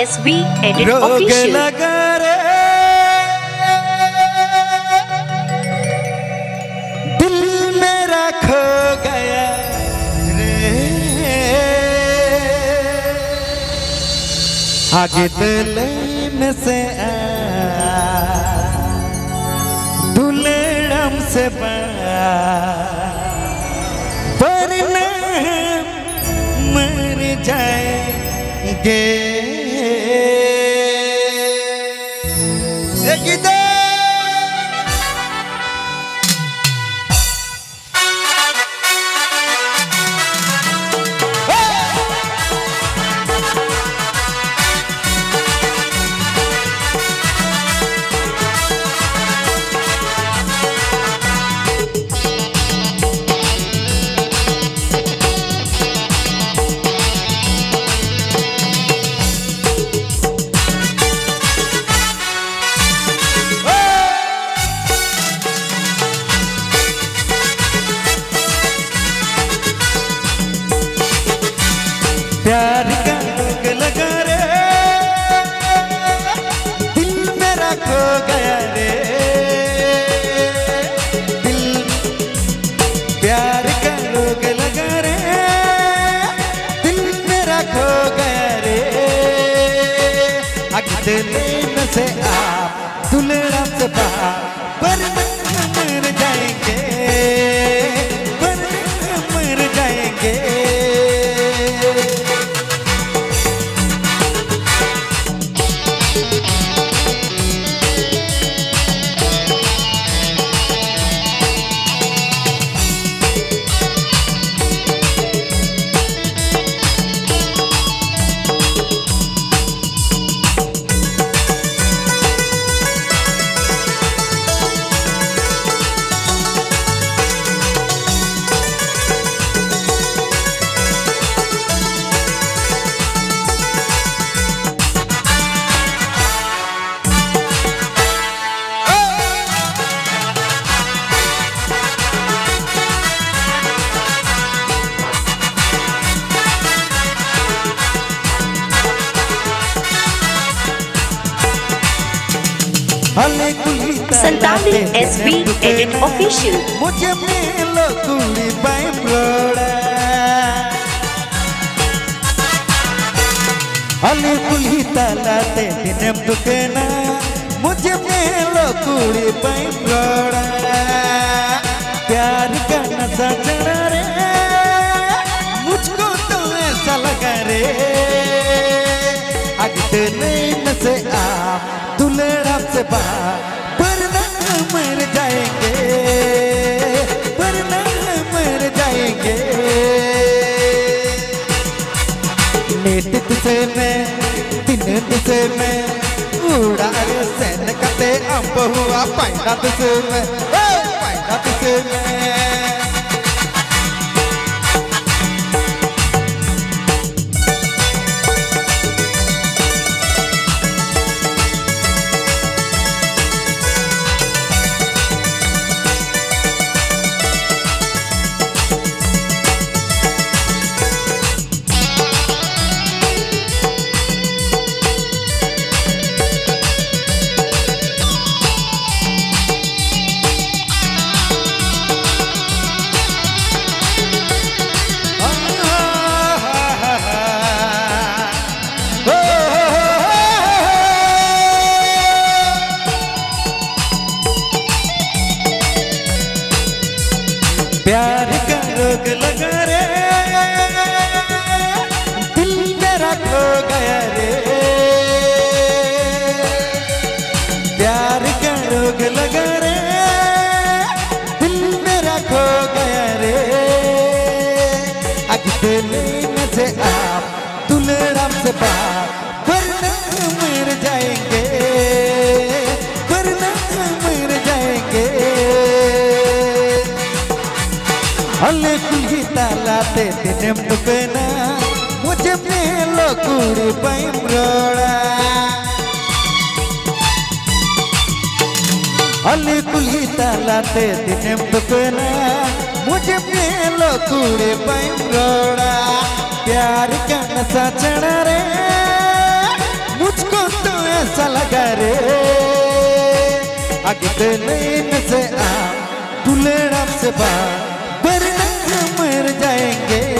S B edit official दिल मेरा खो गया रे। आगे दिल में से आ दुलेड़म से बड़ा। जाएँगे। ये प्यार का लगा रे। दिल मेरा खो गया रे। दिल प्यार का रोग लगा रे। दिल मेरा खो गया रे। अगले आप दुलेरा से बाहर। पर हले कुली बी एडिट ऑफिशियल मुझे मिलो कुली बाई हले कुली ताला ते दिन ना। मुझे मिलो कुली बाई बाहर वरना मर जाएँगे, वरना मर जाएँगे। नेट तुसे में, दिन तुसे मैं उड़ा सैन कते अंब हुआ मैं में। हले कुली ताला ते दिन मुकना मुझे मेलो कुड़ी पैम रोड़ा हले कुली ताला ते दिन मुझे प्यार का नशा चढ़ा रे, मुझको तो ऐसा लगा रे। आगे तो से आ दुलेड़ा से बात जाएँगे।